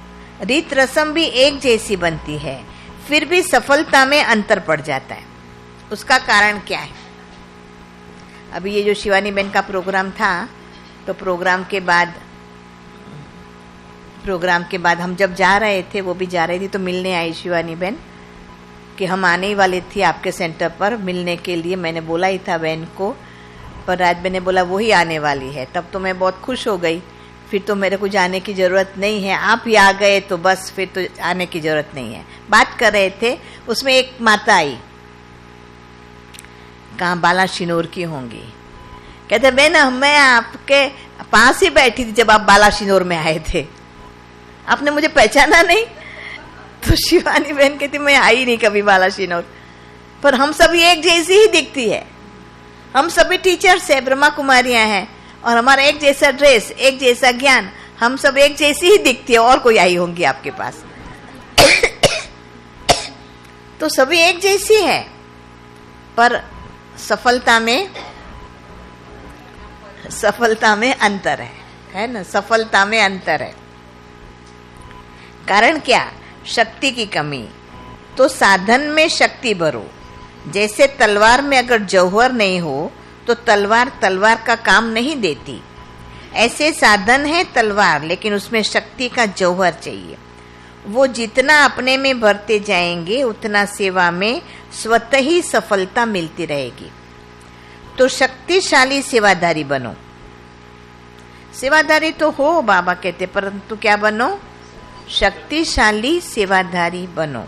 रीत रसम भी एक जैसी बनती है, फिर भी सफलता में अंतर पड़ जाता है। उसका कारण क्या है? अभी ये जो शिवानी बहन का प्रोग्राम था तो प्रोग्राम के बाद, प्रोग्राम के बाद हम जब जा रहे थे, वो भी जा रही थी तो मिलने आई शिवानी बहन। कि हम आने ही वाले थे आपके सेंटर पर, मिलने के लिए। मैंने बोला, ही था बहन को। पर राज बहन ने बोला वही आने वाली है। तब तो मैं बहुत खुश हो गई। फिर तो मेरे को जाने की ज़रूरत नहीं है। आप ही आ गए तो बस, फिर तो आने की ज़रूरत नहीं है। बात कर रहे थे, उसमें एक माता आई। कहा, बाला शिनोर की होंगी। कहते, बहन, मैं आपके पास ही बैठी थी जब आप बाला शिनोर में आए थे। आपने मुझे पहचाना नहीं? तो शिवानी बहन कहती, मैं आई नहीं कभी बाला शिनोर पर हम सभी एक जैसी ही दिखती है। हम सभी टीचर्स है, ब्रह्मा कुमारियाँ हैं, और हमारा एक जैसा ड्रेस, एक जैसा ज्ञान, हम सब एक जैसी ही दिखती है, और कोई आई होंगी आपके पास। तो सभी एक जैसी है, पर सफलता में सफलता में अंतर है। है ना? सफलता में अंतर है। कारण क्या? शक्ति की कमी तो साधन में शक्ति भरो जैसे तलवार में अगर जौहर नहीं हो तो तलवार तलवार का काम नहीं देती। ऐसे साधन है तलवार, लेकिन उसमें शक्ति का जौहर चाहिए। वो जितना अपने में भरते जाएँगे, उतना सेवा में स्वतः ही सफलता मिलती रहेगी। तो शक्तिशाली सेवादारी बनो। सेवादारी तो हो, बाबा कहते, परंतु क्या बनो? शक्तिशाली सेवाधारी बनो।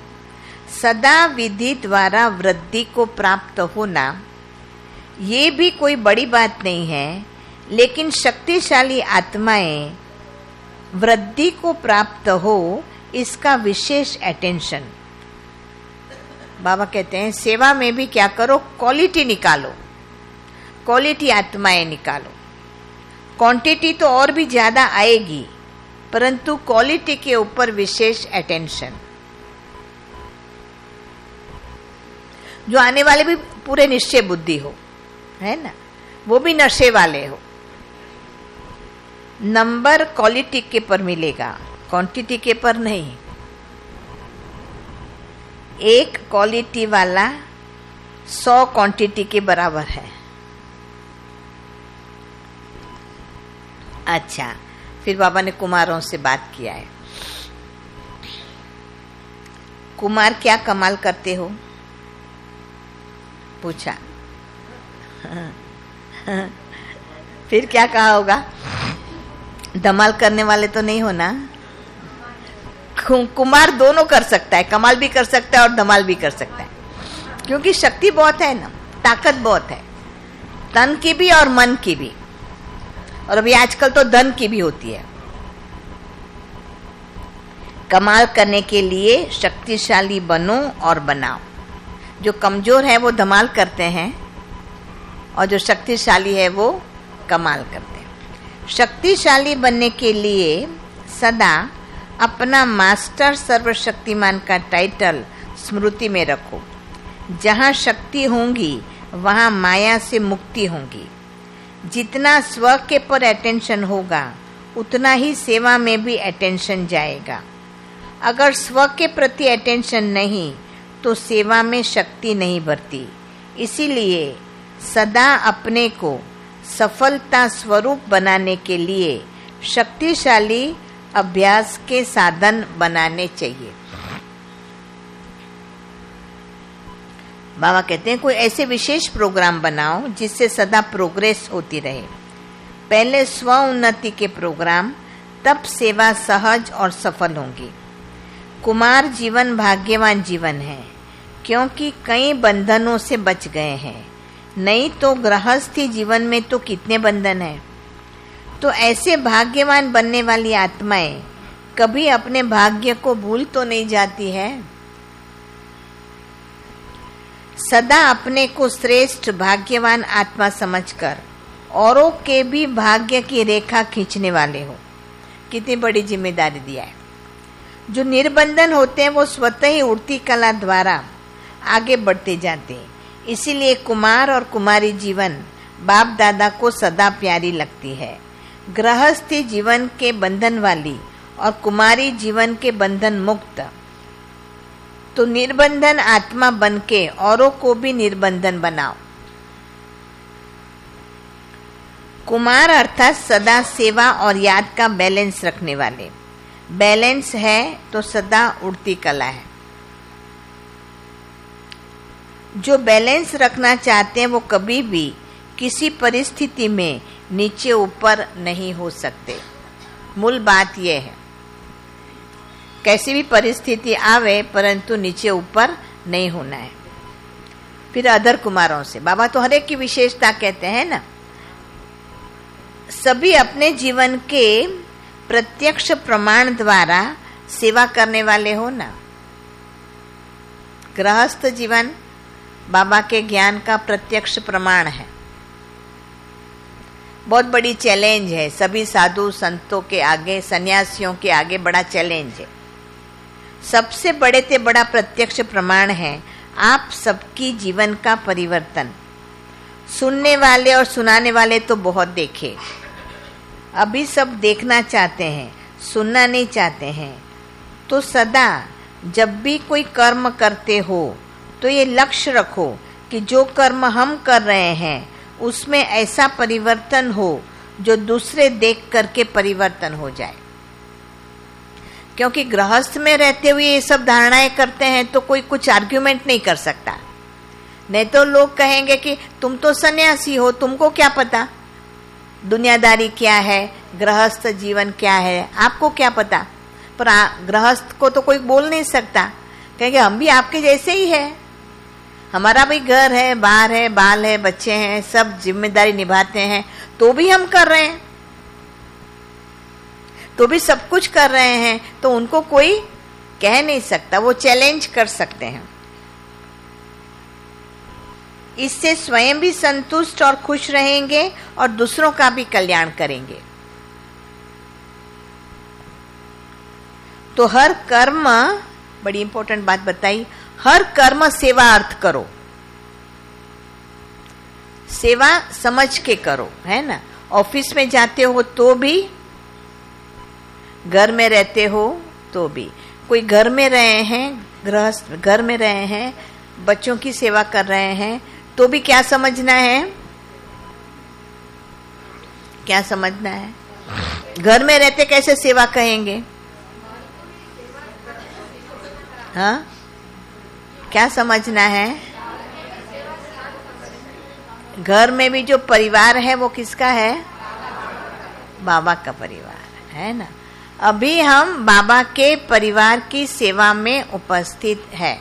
सदा विधि द्वारा वृद्धि को प्राप्त होना, ये भी कोई बड़ी बात नहीं है, लेकिन शक्तिशाली आत्माएँ वृद्धि को प्राप्त हो, इसका विशेष अटेंशन बाबा कहते हैं, सेवा में भी क्या करो? क्वालिटी निकालो। क्वालिटी आत्माएँ निकालो। क्वांटिटी तो और भी ज़्यादा आएगी। परंतु क्वालिटी के ऊपर विशेष अटेंशन जो आने वाले भी पूरे निश्चय बुद्धि हो, है ना? वो भी नशे वाले हो. नंबर क्वालिटी के पर मिलेगा क्वांटिटी के पर नहीं. एक क्वालिटी वाला सौ क्वांटिटी के बराबर है. अच्छा फिर बाबा ने कुमारों से बात किया है कुमार, क्या कमाल करते हो? पूछा। फिर क्या कहा होगा? धमाल करने वाले तो नहीं हो ना? कुमार दोनों कर सकता है, कमाल भी कर सकता है और धमाल भी कर सकता है। क्योंकि शक्ति बहुत है ना, ताकत बहुत है, तन की भी और मन की भी। और अभी आजकल तो धन की भी होती है। कमाल करने के लिए शक्तिशाली बनो और बनाओ। जो कमज़ोर है वो धमाल करते हैं और जो शक्तिशाली है वो कमाल करते हैं। शक्तिशाली बनने के लिए सदा अपना मास्टर सर्वशक्तिमान का टाइटल स्मृति में रखो। जहाँ शक्ति होंगी, वहाँ माया से मुक्ति होगी। जितना स्व के पर अटेंशन होगा, उतना ही सेवा में भी अटेंशन जाएगा। अगर स्व के प्रति अटेंशन नहीं तो सेवा में शक्ति नहीं बढ़ती। इसीलिए सदा अपने को सफलता स्वरूप बनाने के लिए शक्तिशाली अभ्यास के साधन बनाने चाहिए। बाबा कहते हैं, कोई ऐसे विशेष प्रोग्राम बनाओ जिससे सदा प्रोग्रेस होती रहे। पहले स्व उन्नति के प्रोग्राम तब सेवा सहज और सफल होंगी। कुमार जीवन भाग्यवान जीवन है, क्योंकि कई बंधनों से बच गए हैं। नहीं तो गृहस्थी जीवन में तो कितने बंधन हैं। तो ऐसे भाग्यवान बनने वाली आत्माएँ कभी अपने भाग्य को भूल तो नहीं जाती है? सदा अपने को श्रेष्ठ भाग्यवान आत्मा समझकर औरों के भी भाग्य की रेखा खींचने वाले हो। कितनी बड़ी ज़िम्मेदारी दिया है। जो निर्बंधन होते हैं, वो स्वतः ही उड़ती कला द्वारा आगे बढ़ते जाते हैं। इसीलिए कुमार और कुमारी जीवन बाप दादा को सदा प्यारी लगती है। गृहस्थी जीवन के बंधन वाली और कुमारी जीवन के बंधन मुक्त तो निर्बंधन आत्मा बन के औरों को भी निर्बंधन बनाओ। कुमार अर्थात सदा सेवा और याद का बैलेंस रखने वाले। बैलेंस है तो सदा उड़ती कला है। जो बैलेंस रखना चाहते हैं वो कभी भी किसी परिस्थिति में नीचे ऊपर नहीं हो सकते। मूल बात यह है। कैसी भी परिस्थिति आवे, परंतु नीचे ऊपर नहीं होना है। फिर अधर कुमारों से, बाबा तो हरेक की विशेषता कहते हैं ना, सभी अपने जीवन के प्रत्यक्ष प्रमाण द्वारा सेवा करने वाले हो ना। गृहस्थ जीवन बाबा के ज्ञान का प्रत्यक्ष प्रमाण है। बहुत बड़ी चैलेंज है, सभी साधु संतों के आगे, सन्यासियों के आगे बड़ा चैलेंज है। सबसे बड़े से बड़ा प्रत्यक्ष प्रमाण है आप सबकी जीवन का परिवर्तन। सुनने वाले और सुनाने वाले तो बहुत देखे। अभी सब देखना चाहते हैं, सुनना नहीं चाहते हैं। तो सदा जब भी कोई कर्म करते हो तो ये लक्ष्य रखो कि जो कर्म हम कर रहे हैं, उसमें ऐसा परिवर्तन हो जो दूसरे देख करके परिवर्तन हो जाए। क्योंकि गृहस्थ में रहते हुए ये सब धारणाएँ करते हैं तो कोई कुछ आर्ग्यूमेंट नहीं कर सकता। नहीं तो लोग कहेंगे कि तुम तो सन्यासी हो, तुमको क्या पता? दुनियादारी क्या है? गृहस्थ जीवन क्या है? आपको क्या पता? पर गृहस्थ को तो कोई बोल नहीं सकता। कहेंगे, हम भी आपके जैसे ही है। हमारा भी घर है, बाहर है, बाल है, बच्चे हैं, सब ज़िम्मेदारी निभाते हैं तो भी हम कर रहे हैं। तो भी सब कुछ कर रहे हैं तो उनको कोई कह नहीं सकता, वो चैलेंज कर सकते हैं। इससे स्वयं भी संतुष्ट और खुश रहेंगे और दूसरों का भी कल्याण करेंगे। तो हर कर्म, बड़ी इंपॉर्टेंट बात बताई, हर कर्म सेवा अर्थ करो। सेवा समझ के करो, है ना? ऑफ़िस में जाते हो तो भी घर में रहते हो तो भी। कोई घर में रहे हैं, गृहस्थ, घर में रहे हैं, बच्चों की सेवा कर रहे हैं तो भी क्या समझना है? क्या समझना है? घर में रहते कैसे सेवा कहेंगे? हाँ? क्या समझना है? घर में भी जो परिवार है वो किसका है? बाबा का परिवार, है ना? अभी हम बाबा के परिवार की सेवा में उपस्थित है।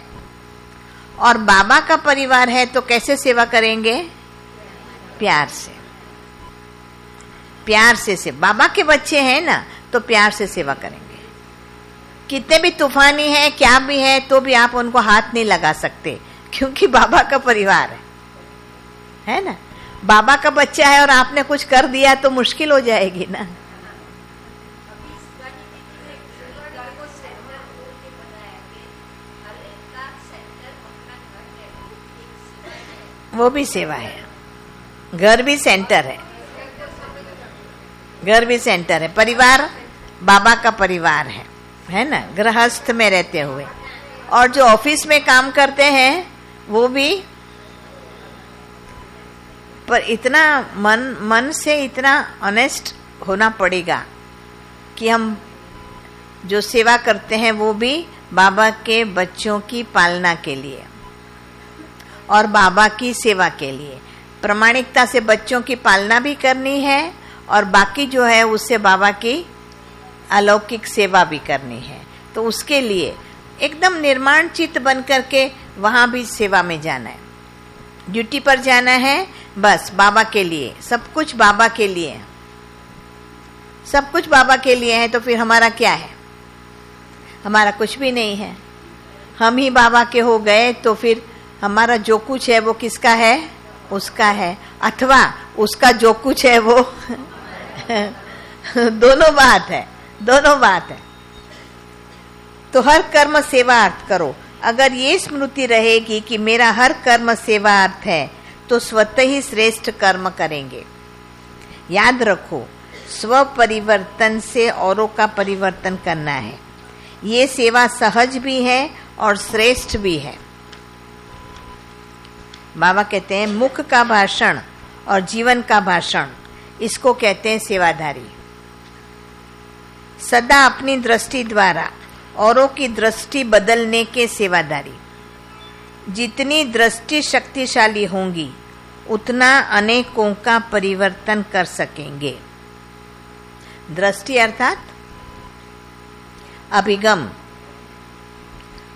और बाबा का परिवार है तो कैसे सेवा करेंगे? प्यार से। प्यार से से। बाबा के बच्चे हैं ना तो प्यार से सेवा करेंगे। कितने भी तूफानी है, क्या भी है तो भी आप उनको हाथ नहीं लगा सकते, क्योंकि बाबा का परिवार है। है ना? बाबा का बच्चा है और आपने कुछ कर दिया तो मुश्किल हो जाएगी ना। वो भी सेवा है। घर भी सेंटर है। घर भी सेंटर है। परिवार बाबा का परिवार है। है ना? गृहस्थ में रहते हुए। और जो ऑफ़िस में काम करते हैं, वो भी पर इतना मन मन से इतना ऑनेस्ट होना पड़ेगा कि हम जो सेवा करते हैं, वो भी बाबा के बच्चों की पालना के लिए। और बाबा की सेवा के लिए। प्रमाणिकता से बच्चों की पालना भी करनी है और बाकी जो है उससे बाबा की अलौकिक सेवा भी करनी है। तो उसके लिए एकदम निर्माण चित्त बन करके वहाँ भी सेवा में जाना है। ड्यूटी पर जाना है, बस बाबा के लिए। सब कुछ बाबा के लिए। सब कुछ बाबा के लिए है तो फिर हमारा क्या है? हमारा कुछ भी नहीं है। हम ही बाबा के हो गए तो फिर हमारा जो कुछ है वो किसका है? उसका है। अथवा उसका जो कुछ है वो दोनों बात है। दोनों बात है। तो हर कर्म सेवा अर्थ करो। अगर ये स्मृति रहेगी कि मेरा हर कर्म सेवा अर्थ है तो स्वतः ही श्रेष्ठ कर्म करेंगे। याद रखो स्व परिवर्तन से औरों का परिवर्तन करना है। ये सेवा सहज भी है और श्रेष्ठ भी है। बाबा कहते हैं, मुख का भाषण और जीवन का भाषण। इसको कहते हैं सेवाधारी। सदा अपनी दृष्टि द्वारा औरों की दृष्टि बदलने के सेवादारी जितनी दृष्टि शक्तिशाली होंगी, उतना अनेकों का परिवर्तन कर सकेंगे। दृष्टि अर्थात अभिगम।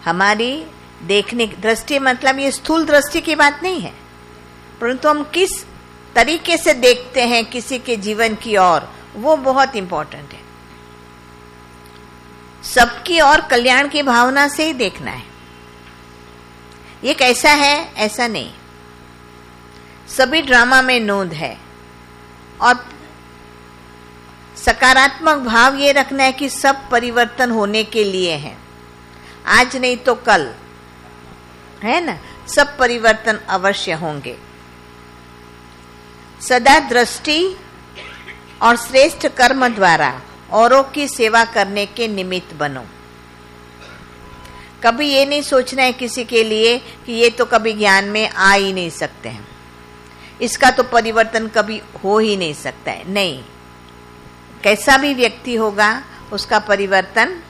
हमारी देखने दृष्टि मतलब ये स्थूल दृष्टि की बात नहीं है। परंतु हम किस तरीके से देखते हैं किसी के जीवन की ओर, वो बहुत इंपॉर्टेंट है। सबकी और कल्याण की भावना से ही देखना है। ये कैसा है, ऐसा नहीं। सभी ड्रामा में नोंद है। और सकारात्मक भाव ये रखना है कि सब परिवर्तन होने के लिए है। आज नहीं तो कल। है ना? सब परिवर्तन अवश्य होंगे। सदा दृष्टि और श्रेष्ठ कर्म द्वारा औरों की सेवा करने के निमित्त बनो। कभी ये नहीं सोचना है किसी के लिए कि ये तो कभी ज्ञान में आ ही नहीं सकते हैं। इसका तो परिवर्तन कभी हो ही नहीं सकता है। नहीं। कैसा भी व्यक्ति होगा, उसका परिवर्तन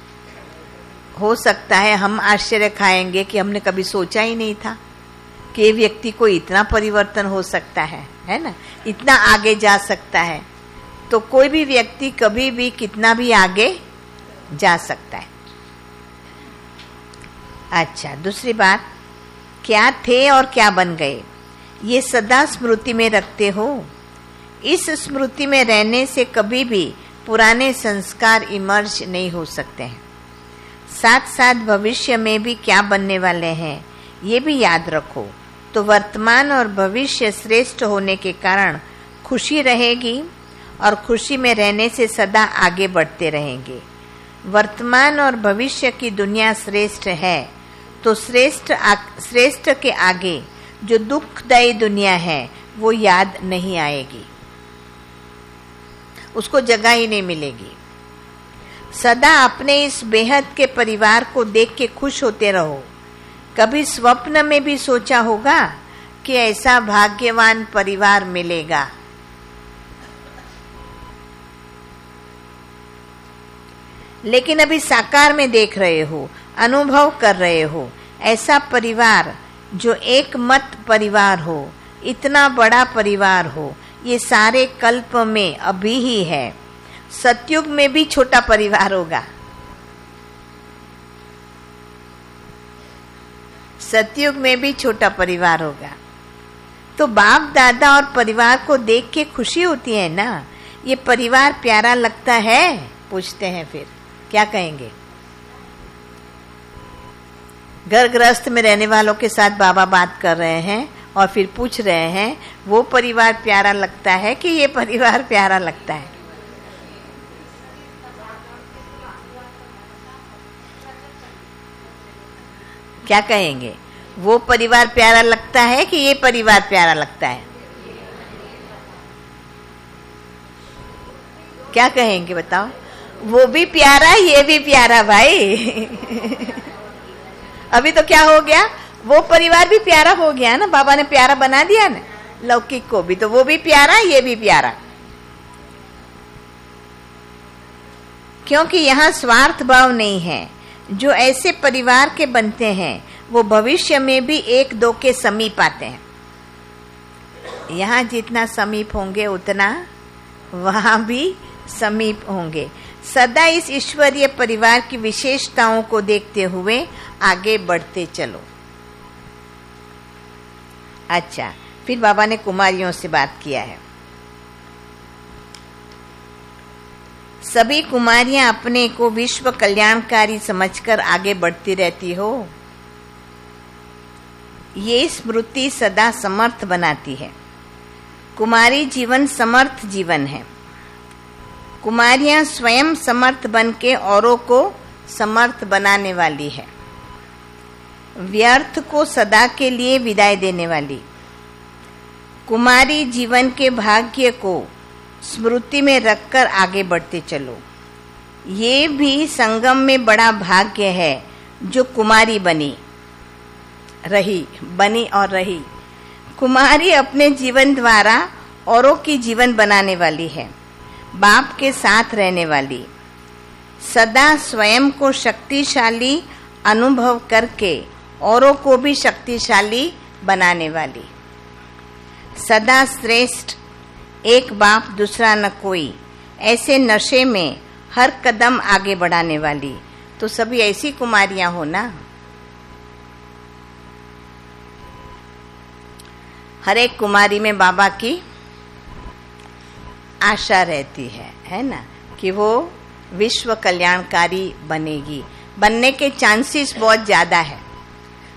हो सकता है हम आश्चर्य खाएँगे कि हमने कभी सोचा ही नहीं था कि व्यक्ति को इतना परिवर्तन हो सकता है है ना? इतना आगे जा सकता है। तो कोई भी व्यक्ति कभी भी कितना भी आगे जा सकता है। अच्छा दूसरी बात, क्या थे और क्या बन गए? ये सदा स्मृति में रखते हो। इस स्मृति में रहने से कभी भी पुराने संस्कार इमर्ज नहीं हो सकते हैं। साथ साथ भविष्य में भी क्या बनने वाले हैं, ये भी याद रखो। तो वर्तमान और भविष्य श्रेष्ठ होने के कारण खुशी रहेगी और खुशी में रहने से सदा आगे बढ़ते रहेंगे। वर्तमान और भविष्य की दुनिया श्रेष्ठ है तो श्रेष्ठ श्रेष्ठ के आगे जो दुखदायी दुनिया है, वो याद नहीं आएगी। उसको जगह ही नहीं मिलेगी। सदा अपने इस बेहद के परिवार को देख के खुश होते रहो। कभी स्वप्न में भी सोचा होगा कि ऐसा भाग्यवान परिवार मिलेगा। लेकिन अभी साकार में देख रहे हो, अनुभव कर रहे हो, ऐसा परिवार जो एक मत परिवार हो, इतना बड़ा परिवार हो, ये सारे कल्प में अभी ही है। सतयुग में भी छोटा परिवार होगा। सतयुग में भी छोटा परिवार होगा। तो बाप, दादा और परिवार को देख के खुशी होती है ना? ये परिवार प्यारा लगता है? पूछते हैं फिर। क्या कहेंगे? घर गृहस्थ में रहने वालों के साथ बाबा बात कर रहे हैं और फिर पूछ रहे हैं, वो परिवार प्यारा लगता है कि ये परिवार प्यारा लगता है? क्या कहेंगे? वो परिवार प्यारा लगता है कि ये परिवार प्यारा लगता है? क्या कहेंगे बताओ? वो भी प्यारा, ये भी प्यारा भाई। अभी तो क्या हो गया? वो परिवार भी प्यारा हो गया ना? बाबा ने प्यारा बना दिया ना? लौकिक को भी तो वो भी प्यारा, ये भी प्यारा। क्योंकि यहाँ स्वार्थ भाव नहीं है। जो ऐसे परिवार के बनते हैं, वो भविष्य में भी एक दो के समीप आते हैं। यहाँ जितना समीप होंगे, उतना वहाँ भी समीप होंगे। सदा इस ईश्वरीय परिवार की विशेषताओं को देखते हुए आगे बढ़ते चलो। अच्छा फिर बाबा ने कुमारियों से बात किया है। सभी कुमारियाँ अपने को विश्व कल्याणकारी समझकर आगे बढ़ती रहती हो। ये स्मृति सदा समर्थ बनाती है। कुमारी जीवन समर्थ जीवन है। कुमारियाँ स्वयं समर्थ बन के औरों को समर्थ बनाने वाली है। व्यर्थ को सदा के लिए विदाई देने वाली। कुमारी जीवन के भाग्य को स्मृति में रखकर आगे बढ़ते चलो। ये भी संगम में बड़ा भाग्य है, जो कुमारी बनी। रही, बनी और रही। कुमारी अपने जीवन द्वारा औरों की जीवन बनाने वाली है, बाप के साथ रहने वाली। सदा स्वयं को शक्तिशाली अनुभव करके औरों को भी शक्तिशाली बनाने वाली। सदा श्रेष्ठ एक बाप दूसरा न कोई। ऐसे नशे में हर कदम आगे बढ़ाने वाली। तो सभी ऐसी कुमारियाँ हो ना? हर एक कुमारी में बाबा की आशा रहती है है ना? कि वो विश्व कल्याणकारी बनेगी। बनने के चांसेस बहुत ज़्यादा है।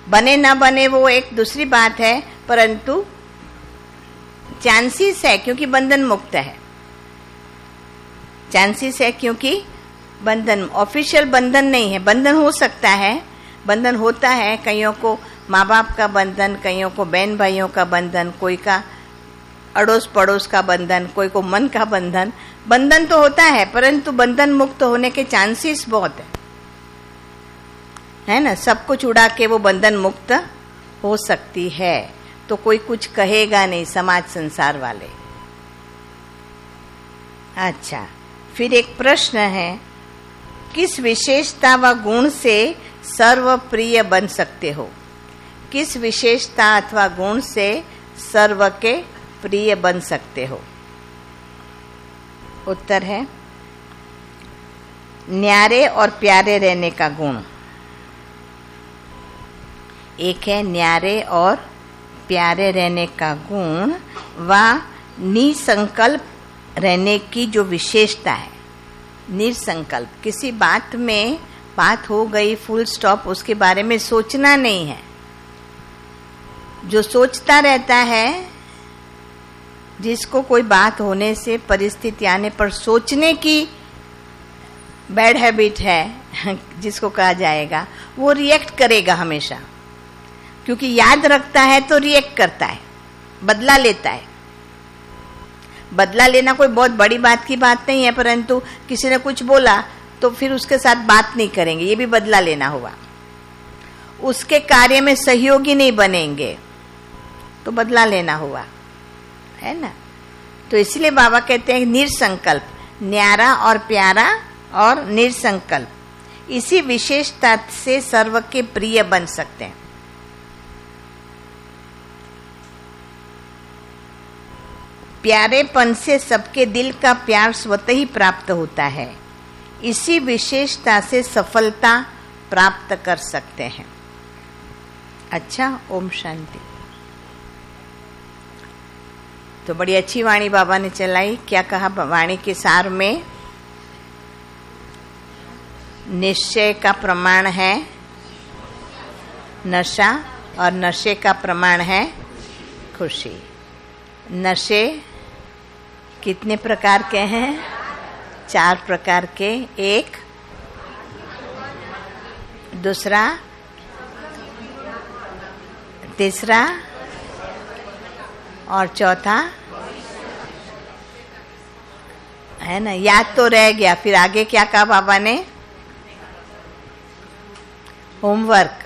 बने ना बने वो एक दूसरी बात है, परंतु चांसेस है क्योंकि बंधन मुक्त है। चांसेस है क्योंकि बंधन ऑफिशियल बंधन नहीं है। बंधन हो सकता है, बंधन होता है कईयों को माँ बाप का बंधन, कईयों को बहन भाइयों का बंधन, कोई का अड़ोस पड़ोस का बंधन, कोई को मन का बंधन। बंधन तो होता है, परंतु बंधन मुक्त होने के चांसेस बहुत है। है ना? सब कुछ उड़ा के वो बंधन मुक्त हो सकती है। तो कोई कुछ कहेगा नहीं समाज संसार वाले। अच्छा फिर एक प्रश्न है, किस विशेषता व गुण से सर्व प्रिय बन सकते हो? किस विशेषता अथवा गुण से सर्व के प्रिय बन सकते हो? उत्तर है, न्यारे और प्यारे रहने का गुण। एक है न्यारे और प्यारे रहने का गुण व निसंकल्प रहने की जो विशेषता है। निसंकल्प। किसी बात में बात हो गई फुल स्टॉप उसके बारे में सोचना नहीं है। जो सोचता रहता है, जिसको कोई बात होने से, परिस्थिति आने पर सोचने की बैड हैबिट है, जिसको कहा जाएगा, वो रिएक्ट करेगा हमेशा। क्योंकि याद रखता है तो रिएक्ट करता है, बदला लेता है। बदला लेना कोई बहुत बड़ी बात की बात नहीं है, परंतु किसी ने कुछ बोला तो फिर उसके साथ बात नहीं करेंगे, ये भी बदला लेना हुआ उसके कार्य में सहयोगी नहीं बनेंगे तो बदला लेना हुआ है ना? तो इसलिए बाबा कहते हैं निरसंकल्प, न्यारा और प्यारा और निरसंकल्प। इसी विशेषता से सर्व के प्रिय बन सकते हैं। प्यारेपन से सबके दिल का प्यार स्वतः ही प्राप्त होता है। इसी विशेषता से सफलता प्राप्त कर सकते हैं। अच्छा ओम शांति। तो बड़ी अच्छी वाणी बाबा ने चलाई। क्या कहा वाणी के सार में? निश्चय का प्रमाण है। नशा और नशे का प्रमाण है। खुशी। नशे कितने प्रकार के हैं? चार प्रकार के। एक, दूसरा, तीसरा, और चौथा। है ना? याद तो रह गया। फिर आगे क्या कहा बाबा ने? होमवर्क।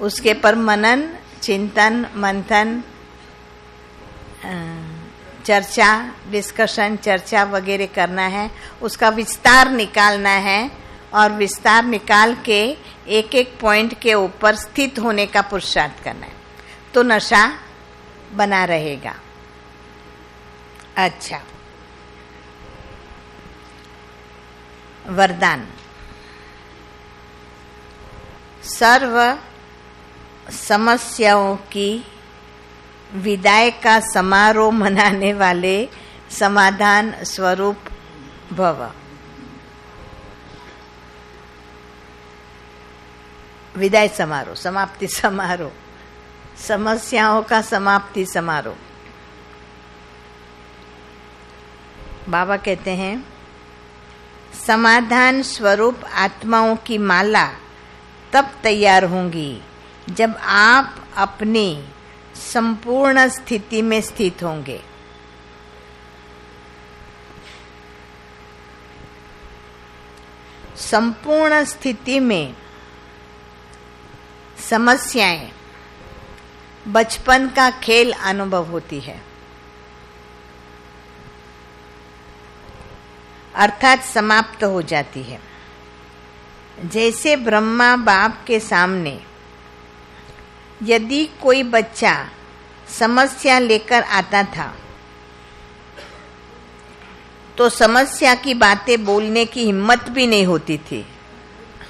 उसके पर मनन, चिंतन, मंथन चर्चा डिस्कशन चर्चा वगैरह करना है। उसका विस्तार निकालना है और विस्तार निकाल के एक एक पॉइंट के ऊपर स्थित होने का पुरुषार्थ करना है। तो नशा बना रहेगा। अच्छा। वरदान। सर्व समस्याओं की विदाई का समारोह मनाने वाले समाधान स्वरूप भव। विदाई समारोह, समाप्ति समारोह, समस्याओं का समाप्ति समारोह। बाबा कहते हैं, समाधान स्वरूप आत्माओं की माला तब तैयार होंगी जब आप अपनी संपूर्ण स्थिति में स्थित होंगे। संपूर्ण स्थिति में समस्याएँ, बचपन का खेल अनुभव होती है। अर्थात समाप्त हो जाती है। जैसे ब्रह्मा बाप के सामने यदि कोई बच्चा समस्या लेकर आता था तो समस्या की बातें बोलने की हिम्मत भी नहीं होती थी।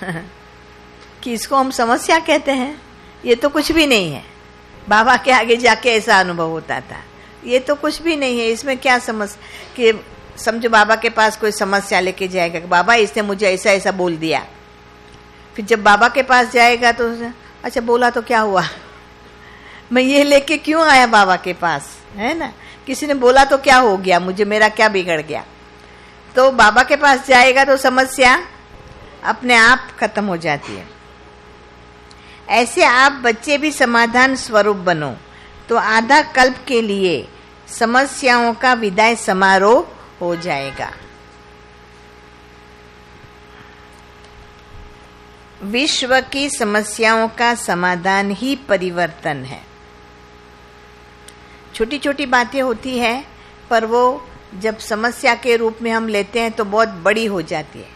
कि इसको हम समस्या कहते हैं? ये तो कुछ भी नहीं है। बाबा के आगे जाके ऐसा अनुभव होता था। ये तो कुछ भी नहीं है। इसमें क्या समझ कि समझो बाबा के पास कोई समस्या लेके जाएगा कि बाबा, इसने मुझे ऐसा ऐसा बोल दिया। फिर जब बाबा के पास जाएगा तो अच्छा बोला तो क्या हुआ? मैं ये लेके क्यों आया बाबा के पास? है ना? किसी ने बोला तो क्या हो गया? मुझे, मेरा क्या बिगड़ गया? तो बाबा के पास जाएगा तो समस्या अपने आप खत्म हो जाती है। ऐसे आप बच्चे भी समाधान स्वरूप बनो। तो आधा कल्प के लिए समस्याओं का विदाई समारोह हो जाएगा। विश्व की समस्याओं का समाधान ही परिवर्तन है। छोटी छोटी बातें होती है, पर वो जब समस्या के रूप में हम लेते हैं तो बहुत बड़ी हो जाती है।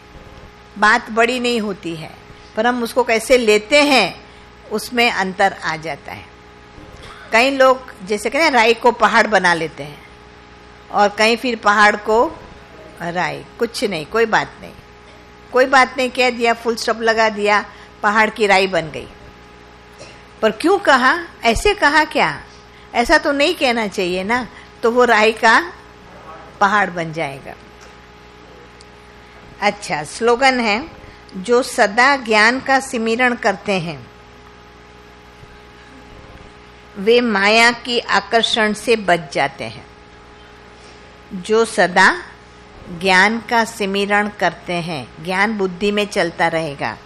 बात बड़ी नहीं होती है, पर हम उसको कैसे लेते हैं, उसमें अंतर आ जाता है। कई लोग जैसे कहते हैं को पहाड़ बना लेते हैं, और कहीं फिर पहाड़ को राई, कुछ नहीं, कोई बात नहीं। कोई बात नहीं, कह दिया फुल स्टॉप लगा दिया, पहाड़ की राई बन गई। पर क्यों कहा? ऐसे कहा क्या? ऐसा तो नहीं कहना चाहिए ना तो वो राई का पहाड़ बन जाएगा। अच्छा स्लोगन है, जो सदा ज्ञान का सिमिरण करते हैं, वे माया की आकर्षण से बच जाते हैं। जो सदा ज्ञान का सिमिरण करते हैं। ज्ञान बुद्धि में चलता रहेगा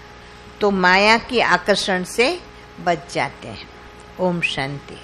तो माया के आकर्षण से बच जाते हैं। ओम शांति।